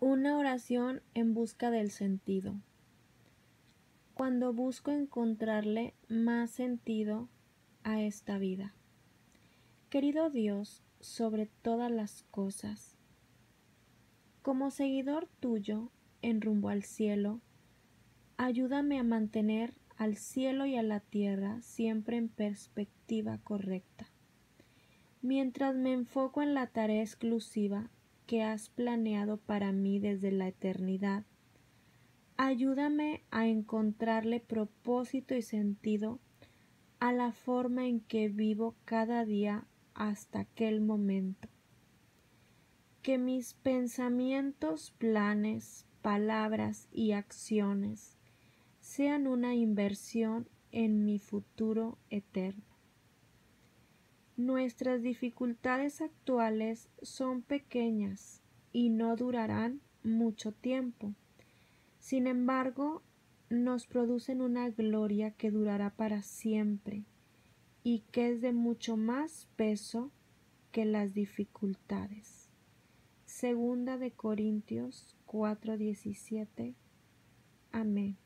Una oración en busca del sentido. Cuando busco encontrarle más sentido a esta vida. Querido Dios, sobre todas las cosas, como seguidor tuyo en rumbo al cielo, ayúdame a mantener al cielo y a la tierra siempre en perspectiva correcta. Mientras me enfoco en la tarea exclusiva que has planeado para mí desde la eternidad. Ayúdame a encontrarle propósito y sentido a la forma en que vivo cada día hasta aquel momento. Que mis pensamientos, planes, palabras y acciones sean una inversión en mi futuro eterno. Nuestras dificultades actuales son pequeñas y no durarán mucho tiempo. Sin embargo, nos producen una gloria que durará para siempre y que es de mucho más peso que las dificultades. Segunda de Corintios 4:17. Amén.